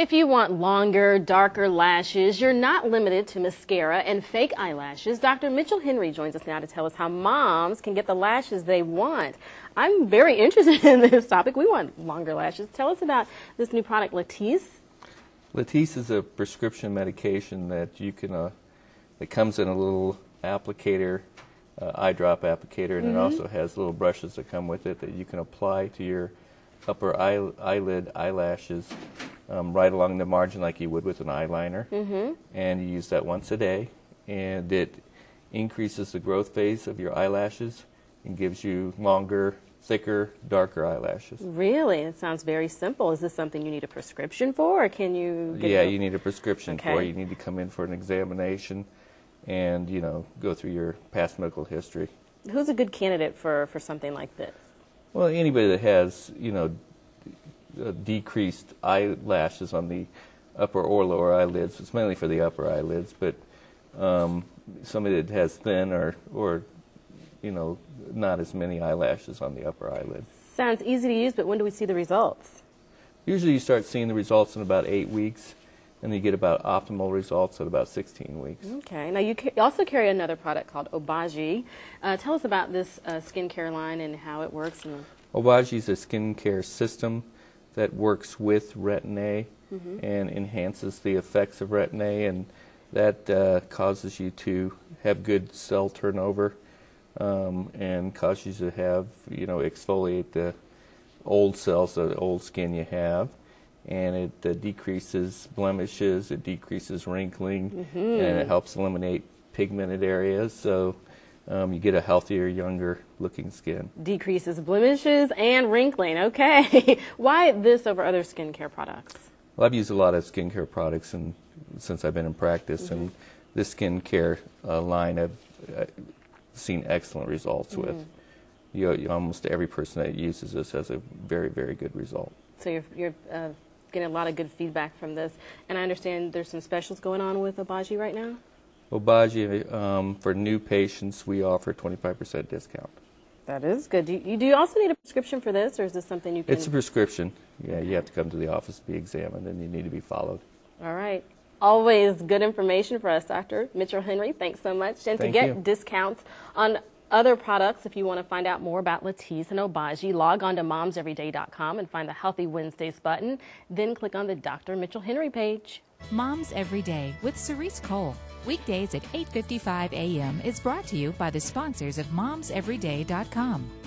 If you want longer, darker lashes, you're not limited to mascara and fake eyelashes. Dr. Mitchell Henry joins us now to tell us how moms can get the lashes they want. I'm very interested in this topic. We want longer lashes. Tell us about this new product, Latisse. Latisse is a prescription medication that you can, uh, it comes in a little applicator, uh, eye drop applicator, and mm -hmm. it mm-hmm. also has little brushes that come with it that you can apply to your upper eye, eyelid eyelashes um, right along the margin like you would with an eyeliner. Mm-hmm. And you use that once a day, and it increases the growth phase of your eyelashes and gives you longer, thicker, darker eyelashes. Really? It sounds very simple. Is this something you need a prescription for, or can you Yeah, you need a prescription okay. for. You need to come in for an examination and, you know, go through your past medical history. Who's a good candidate for, for something like this? Well, anybody that has, you know, uh, decreased eyelashes on the upper or lower eyelids. It's mainly for the upper eyelids, but um, somebody that has thin or, or, you know, not as many eyelashes on the upper eyelid. Sounds easy to use, but when do we see the results? Usually you start seeing the results in about eight weeks, and you get about optimal results at about 16 weeks. Okay. Now you also carry another product called Obagi. Uh, tell us about this uh, skincare line and how it works. Obagi is a skincare system that works with Retin-A mm-hmm. and enhances the effects of Retin-A, and that uh, causes you to have good cell turnover um, and causes you to have, you know, exfoliate the old cells, the old skin you have. And it uh, decreases blemishes, it decreases wrinkling, mm-hmm. and it helps eliminate pigmented areas. So um, you get a healthier, younger looking skin. Decreases blemishes and wrinkling. Okay. Why this over other skincare products? Well, I've used a lot of skincare products and, since I've been in practice, mm-hmm. and this skincare uh, line I've uh, seen excellent results mm-hmm. with. You, you, almost every person that uses this has a very, very good result. So you're, you're uh, getting a lot of good feedback from this. And I understand there's some specials going on with Obagi right now? Obagi, um, for new patients, we offer 25% discount. That is good. Do you, do you, also need a prescription for this, or is this something you can? It's a prescription. Yeah, you have to come to the office to be examined, and you need to be followed. All right. Always good information for us, Dr. Mitchell Henry. Thanks so much. And Thank to get you. discounts on other products, if you want to find out more about Latisse and Obagi, log on to momseveryday.com and find the Healthy Wednesdays button. Then click on the Dr. Mitchell Henry page. Moms Every Day with Cerise Cole. Weekdays at 8:55 a.m. is brought to you by the sponsors of momseveryday.com.